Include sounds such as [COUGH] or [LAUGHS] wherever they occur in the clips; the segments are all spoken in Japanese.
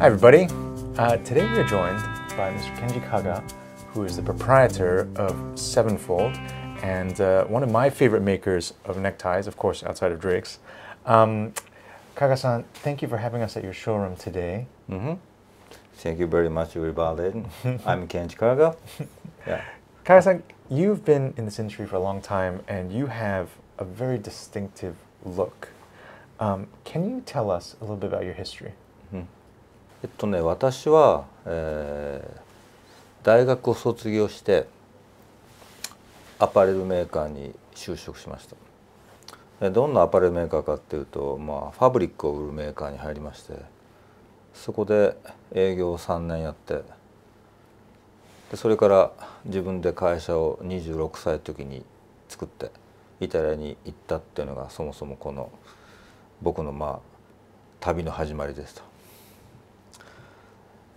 Hi, everybody. Uh, today we are joined by Mr. Kenji Kaga, who is the proprietor of Sevenfold and uh, one of my favorite makers of neckties, of course, outside of Drake's. Um, Kaga-san, thank you for having us at your showroom today. Mm-hmm. Thank you very much, everybody. [LAUGHS] I'm Kenji Kaga. Yeah. Kaga-san, you've been in this industry for a long time, and you have a very distinctive look. Um, can you tell us a little bit about your history? えっとね私は、えー大学を卒業してアパレルメーカーに就職しましたどんなアパレルメーカーかっていうと、まあ、ファブリックを売るメーカーに入りましてそこで営業を3年やってでそれから自分で会社を26歳の時に作ってイタリアに行ったっていうのがそもそもこの僕のまあ旅の始まりですと。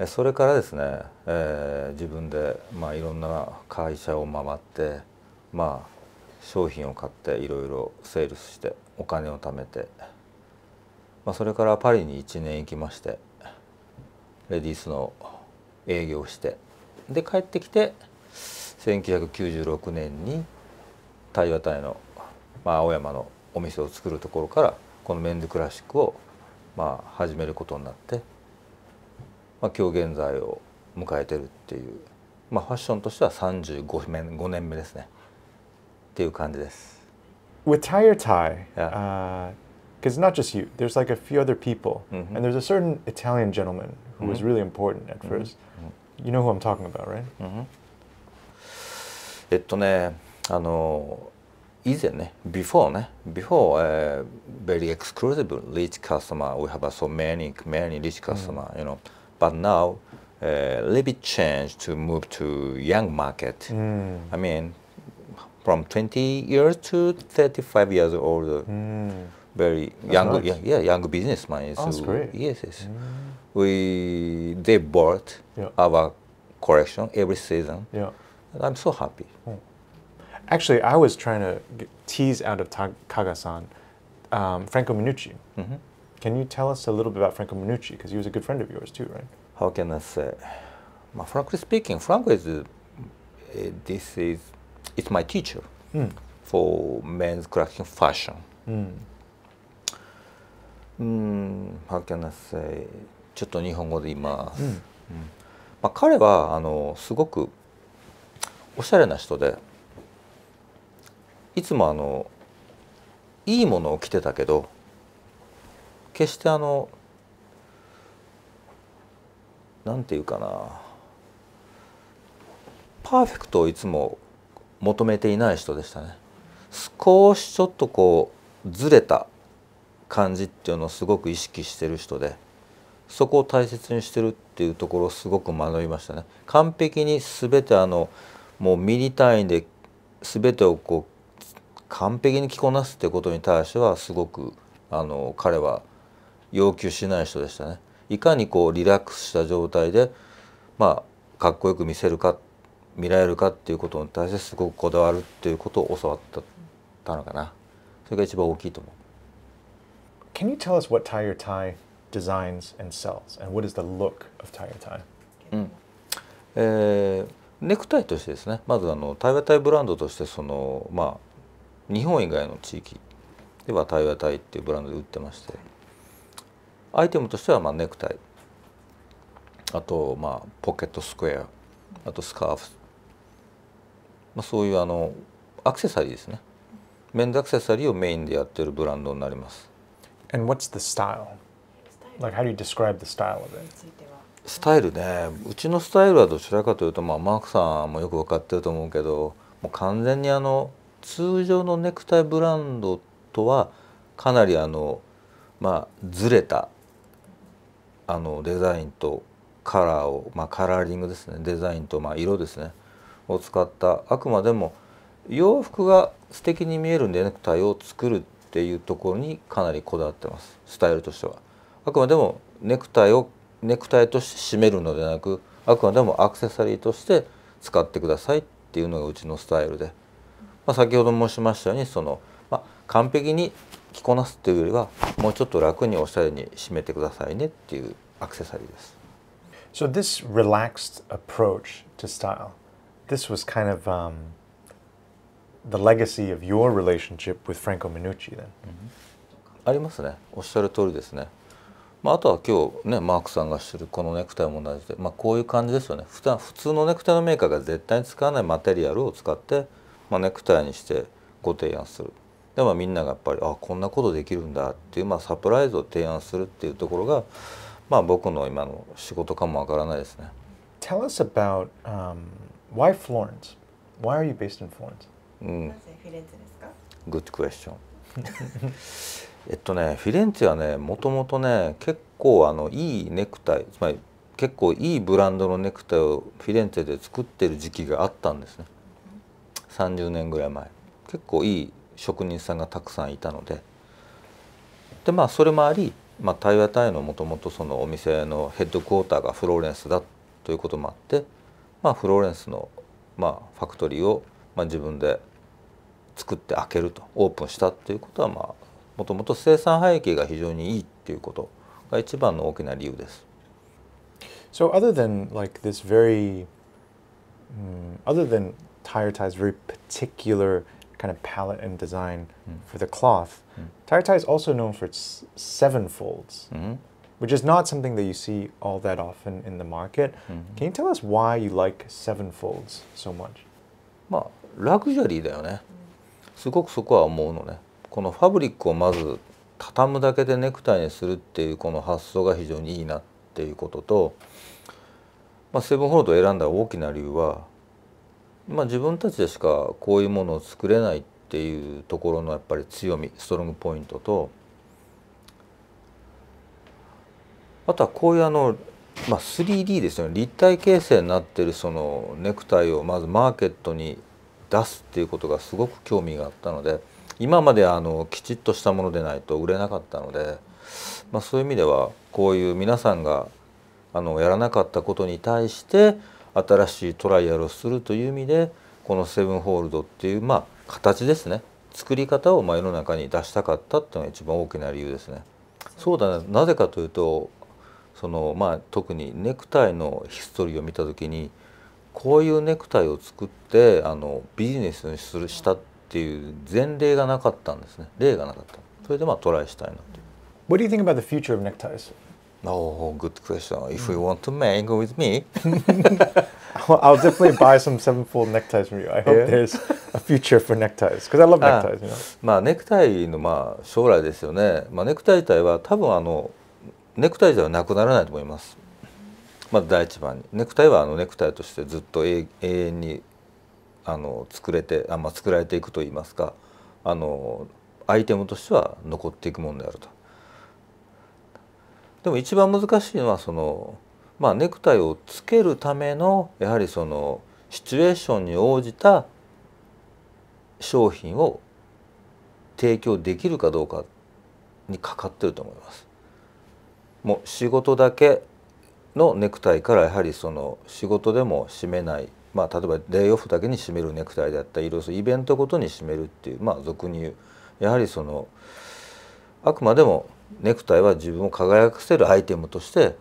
それからですね、えー自分でまあいろんな会社を回ってまあ商品を買っていろいろセールスしてお金を貯めて、まあ、それからパリに1年行きましてレディースの営業をしてで帰ってきて1996年に対話隊の、まあ、青山のお店を作るところからこのメンズクラシックをまあ始めることになって、まあ、今日現在を迎えてるっていう、まあ、ファッションとしては35年 ,5 年目ですねっていう感じです。With or tie, Yeah. because not just you, there's like a few other people, Mhm. and there's a certain Italian gentleman who was Mhm. really important at 1st You know who I'm talking about, right? えっとねあの以前ね before ね before、uh, very exclusive rich customer we have so many many rich customer、you know but now uh, little bit change to move to young market. Mm. I mean from 20 years to 35 years old uh, mm. very young nice. yeah, yeah young businessman Oh, that's great. yes yes mm. we they bought Yeah. our collection every season Yeah. I'm so happy. Hmm. Actually, I was trying to tease out of Kaga-san um, Franco Minucci. Mm-hmm. Can you tell us a little bit about Franco Minucci? Because he was a good friend of yours too, right? How can I say? Well, frankly speaking, Franco is uh, this is it's my teacher for men's collection fashion. Mm, how can I say? ちょっと日本語で言います。うんまあ、彼はあのすごくおしゃれな人でいつもあのいいものを着てたけど決してあのなんていうかなパーフェクトをいつも求めていない人でしたね。少しちょっとこうずれた感じっていうのをすごく意識してる人でそこを大切にしてるっていうところをすごく学びましたね。完璧に全てあのもうミリ単位で全てをこう完璧に着こなすってことに対してはすごくあの彼は要求しない人でしたね。いかにこうリラックスした状態でまあかっこよく見せるか見られるかっていうことに対してすごくこだわるっていうことを教わったのかな。それが一番大きいと思う。Can you tell us what tie tie designs and sells, and what is the look of tie tie? えーネクタイとしてですね。まずあの対話タイブランドとしてそのまあ日本以外の地域では対話タイっていうブランドで売ってましてアイテムとしてはまあネクタイ。あとまあポケットスクエア。あとスカーフ、まあ、そういうあのアクセサリーですね。メンズアクセサリーをメインでやってるブランドになります。And what's the style? Like, how do you describe the style of it? スタイルね。うちのスタイルはどちらかというと、まあ、マークさんもよく分かってると思うけどもう完全にあの通常のネクタイブランドとはかなりあのまあずれたあのデザインとカラーを、まあ、カラーリングですね。デザインとまあ色ですね。を使ったあくまでも洋服が素敵に見えるネクタイを作るっていうところにかなりこだわってます。スタイルとしては。あくまでもネクタイをネクタイとして締めるのではなくあくまでもアクセサリーとして使ってくださいっていうのがうちのスタイルで、まあ、先ほど申しましたようにその、まあ、完璧に着こなすっていうよりはもうちょっと楽におしゃれに締めてくださいねっていうアクセサリーです。So this relaxed approach to style, this was kind of um, the legacy of your relationship with Franco Minucci then. ありますね。おっしゃる通りですね、まあ、あとは今日ねマークさんがしてるこのネクタイも同じで、まあ、こういう感じですよね。普段普通のネクタイのメーカーが絶対に使わないマテリアルを使って、まあ、ネクタイにしてご提案するでもみんながやっぱりあこんなことできるんだっていう、まあ、サプライズを提案するっていうところが、まあ、僕の今の仕事かもわからないですね。Tell us about um, why Florence? Why are you based in Florence? うん。なぜフィレンツェですか？Good question. [LAUGHS] えっとねフィレンツェはねもともとね結構あのいいネクタイつまり結構いいブランドのネクタイをフィレンツェで作ってる時期があったんですね。30年ぐらい前。結構いい職人さんがたくさんいたのででまあそれもあり、まあ、タイワタイのもともとそのお店のヘッドクォーターがフローレンスだということもあって、まあ、フローレンスの、まあ、ファクトリーを、まあ、自分で作って開けるとオープンしたっていうことはまあもともと生産背景が非常にいいっていうことが一番の大きな理由です。So other than like this very, mm, other than Tire Tie's very particular kind of palette and design for the cloth, Tire Tie is also known for its seven folds, うん、which is not something that you see all that often in the market. Can you tell us why you like seven folds so much? まあラグジュアリーだよねすごくそこは思うのねこのファブリックをまず畳むだけでネクタイにするっていうこの発想が非常にいいなっていうことと、まあ、セブンホールドを選んだ大きな理由は、まあ、自分たちでしかこういうものを作れないっていうところのやっぱり強みストロングポイントとあとはこういうあの、まあ、3D ですよね。立体形成になってるそのネクタイをまずマーケットに出すっていうことがすごく興味があったので今まであのきちっとしたものでないと売れなかったので、まあ、そういう意味ではこういう皆さんがあのやらなかったことに対して新しいトライアルをするという意味でこのセブンホールドっていうまあ形ですね。作り方をまあ世の中に出したかったっていうのが一番大きな理由ですね。そうだねなぜかというとそのまあ特にネクタイのヒストリーを見た時にこういうネクタイを作ってあのビジネスにするしたっていう前例がなかったんですね。例がなかった。それでまあトライしたいなという。What do you think about the future of neckties? Oh good question if you want to make with me I'll definitely buy some seven-fold neckties from you. I hope there's a future for neckties because I love Ah. neckties. You know. まあネクタイのまあ将来ですよね、まあ、ネクタイ自体は多分あのネクタイ自体はなくならないと思いますまず第一番にネクタイはあのネクタイとしてずっと永永遠にあの作れてあ、まあ、作られていくといいますかあのアイテムとしては残っていくものであるとでも一番難しいのはその、まあ、ネクタイをつけるためのやはりそのシチュエーションに応じた商品を提供できるかどうかにかかってると思います。もう仕事だけのネクタイからやはりその仕事でも締めない、まあ、例えばデイオフだけに締めるネクタイであったりいろいろイベントごとに締めるっていうまあ俗に言うやはりそのあくまでもネクタイは自分を輝かせるアイテムとして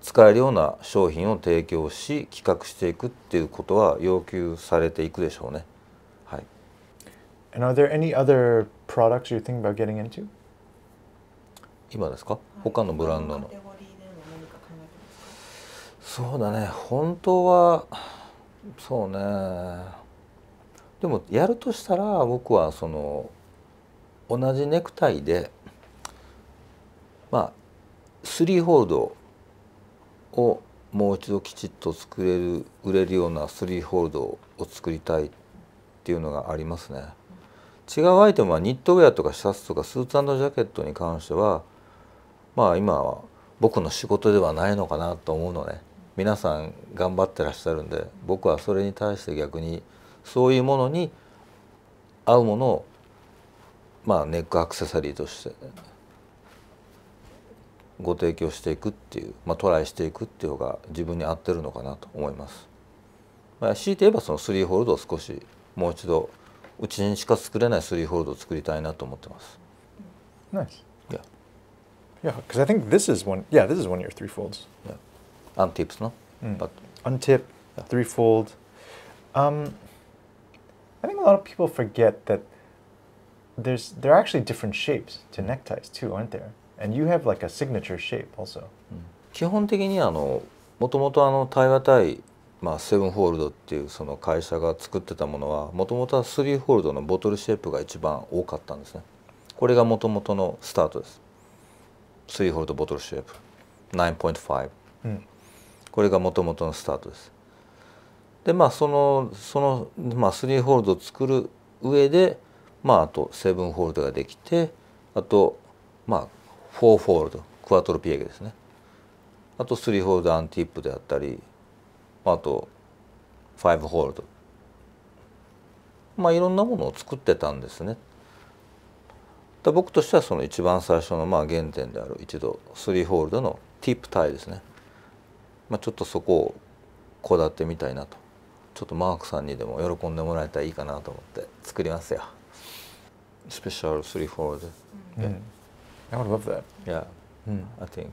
使えるような商品を提供し企画していくっていうことは要求されていくでしょうね。はい、And are there any other products you're thinking about getting into? 今ですか？他のブランドの。そうだね。本当はそうね。でもやるとしたら僕はその同じネクタイでまあスリーホールドをもう一度きちっと作れる売れるようなスリーホールドを作りたいっていうのがありますね。違うアイテムはニットウェアとかシャツとかスーツジャケットに関してはまあ今は僕の仕事ではないのかなと思うのね皆さん頑張ってらっしゃるんで僕はそれに対して逆にそういうものに合うものをまあネックアクセサリーとしてご提供していくっていう、まあ、トライしていくっていう方が自分に合ってるのかなと思います。まあ、強いて言えばそのスリーホールドを少しもう一度うちにしか作れないスリーホールドを作りたいなと思ってます。Nice. Yeah. Yeah, because I think this is one. Yeah, this is one of your three folds. アンティップスの、Mm. But- Untip, threefold. Um, I think a lot of people forget that there's there are actually different shapes to neckties too, aren't there? And you have like a signature shape also. 基本的にあのもともとあの対話対、まあ、セブンホールドっていうその会社が作ってたものはもともとはスリーホールドのボトルシェイプが一番多かったんですね。これがもともとのスタートです。スリーホールドボトルシェイプ。9.5 Mm. これがもともとのスタートです。でまあそのその、まあ、3ホールドを作る上でまああと7ホールドができてあとまあ4ホールドクワトロピエゲですね。あと3ホールドアンティップであったりあと5ホールド。まあいろんなものを作ってたんですね。だ僕としてはその一番最初のまあ原点である一度3ホールドのティップタイですね。まあ、ちょっとそこをこだわってみたいなと。ちょっとマークさんにでも喜んでもらえたらいいかなと思って作りますよ。スペシャル3ホールド。Mm. I would love that. Yeah Mm. I think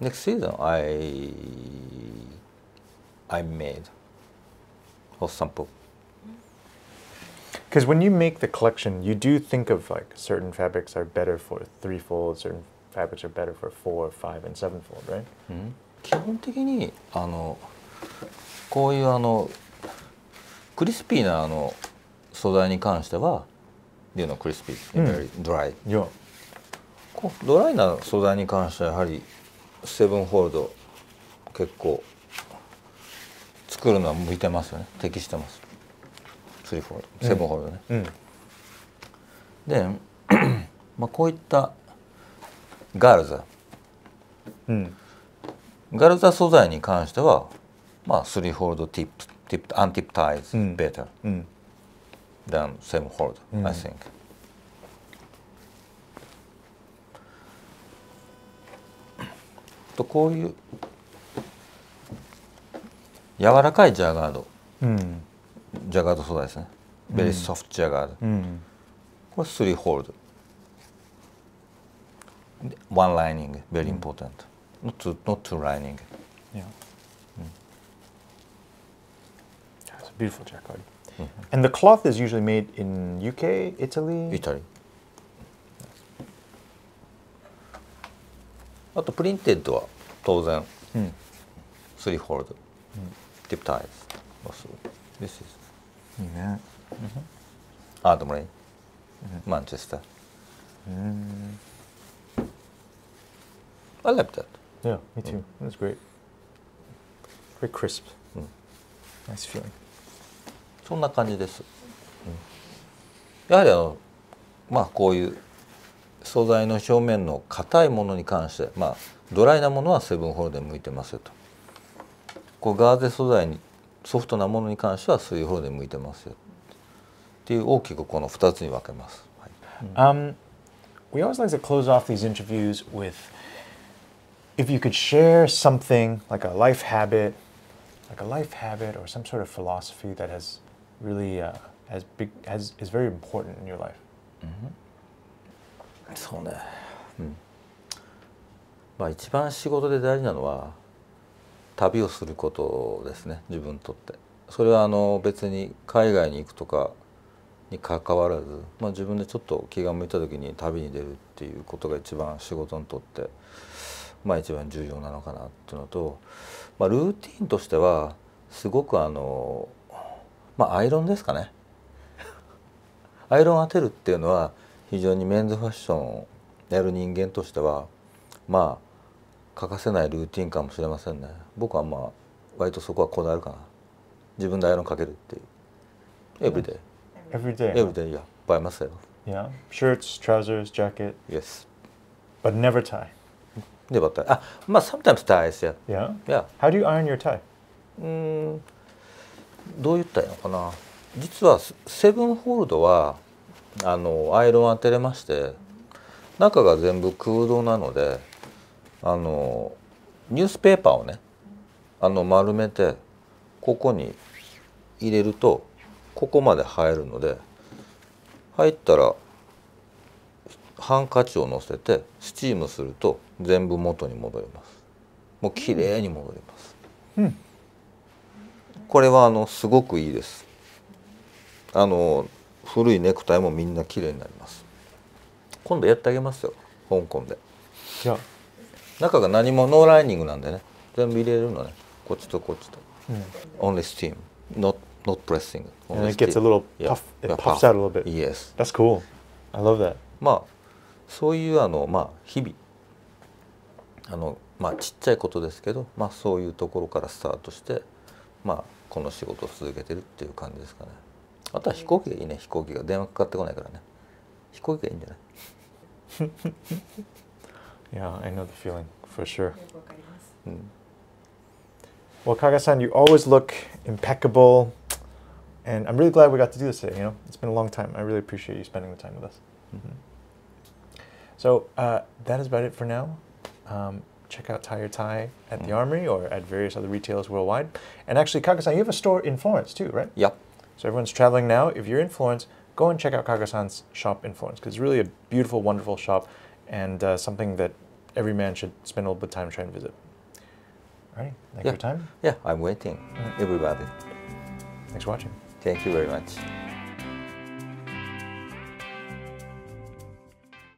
next season I I made or sample Because when you make the collection, you do think of like certain fabrics are better for threefold, certain fabrics are better for four, five, and sevenfold, right? うん基本的にあのこういうあのクリスピーなあの素材に関しては you know crispy うん very dry、 Yeah. ドライな素材に関してはやはりセブンホールド結構作るのは向いてますよね。適してます。スリーホールド。セブンホールドね、Mm. で、[CLEARS THROAT] まあ、こういったガルザ。Mm. ガルザ素材に関してはまあ3ホールドティップティップアンティップタイズうん。better Mm. than 7ホールド、うん。I think こういう柔らかいジャガード、うん、ジャガード素材ですね。ベリーソフトジャガード、うん、これスリーホールド。ワンライニングベリーインポータンノットゥライニング Beautiful jacquard. Mm-hmm. あとプリンテッドは当然、スリーホールド、う、ティプタイズ、マス、ミスス。い。アートマリイ、マンチェスター。うん。I love、うん、That's、そんな感じです。やはりあのまあこういう。素材の表面の硬いものに関してまあドライなものはセブンホールドで向いてますよとこうガーゼ素材にソフトなものに関してはスリーホールドで向いてますよっていう大きくこの2つに分けます、はい Um, we always like to close off these interviews with if you could share something like a life habit, like a life habit or some sort of philosophy that has really uh, has big has is very important in your life. そうね、うん、まあ一番仕事で大事なのは旅をすることですね自分にとって。それはあの別に海外に行くとかにかかわらず、まあ、自分でちょっと気が向いた時に旅に出るっていうことが一番仕事にとってまあ一番重要なのかなっていうのと、まあ、ルーティンとしてはすごくあのまあアイロンですかね。アイロン当てるっていうのは非常にメンズファッションをやる人間としてはまあ欠かせないルーティンかもしれませんね僕はまあ割とそこはこだわるかな自分でアイロンかけるっていう every day Every day. every day yeah by myself Yeah. Shirts, trousers, jacket, yes but never tie. でばったあまあ sometimes ties yeah Yeah. yeah How do you iron your tie? うーんどう言ったらいいのかな実はセブンホールドはあのアイロン当てれまして中が全部空洞なのであのニュースペーパーをねあの丸めてここに入れるとここまで入るので入ったらハンカチを乗せてスチームすると全部元に戻ります。もう綺麗に戻ります、うん。これはあのすごくいいです。あの古いネクタイもみんな綺麗になります今度やってあげますよ香港で Yeah. 中が何もノーライニングなんでね全部入れるのねこっちとこっちと only steam not not pressing And it gets a little Yeah. puff. It Yeah, puffs puff. out a little bit. yes That's cool. I love that. まあそういうあのまあ日々あのまあちっちゃいことですけどまあそういうところからスタートしてまあこの仕事を続けてるっていう感じですかねあとは飛行機がいいね飛行機が電話かかってこないからね飛行機がいいんじゃない [LAUGHS] Yeah, I know the feeling for sure. よくわかります。 Well, Kaga-san, you always look impeccable, and I'm really glad we got to do this today. You know, it's been a long time. I really appreciate you spending the time with us. So uh, that is about it for now. Um, check out Tie Your Tie at the Armory or at various other retailers worldwide. And actually, Kaga-san, you have a store in Florence too, right? いや So everyone's traveling now. If you're in Florence, go and check out Kaga-san's shop in Florence because it's really a beautiful, wonderful shop and uh, something that every man should spend a little bit of time trying to visit. All right, thank you for your time. Yeah I'm waiting everybody Thanks for watching. thank you very much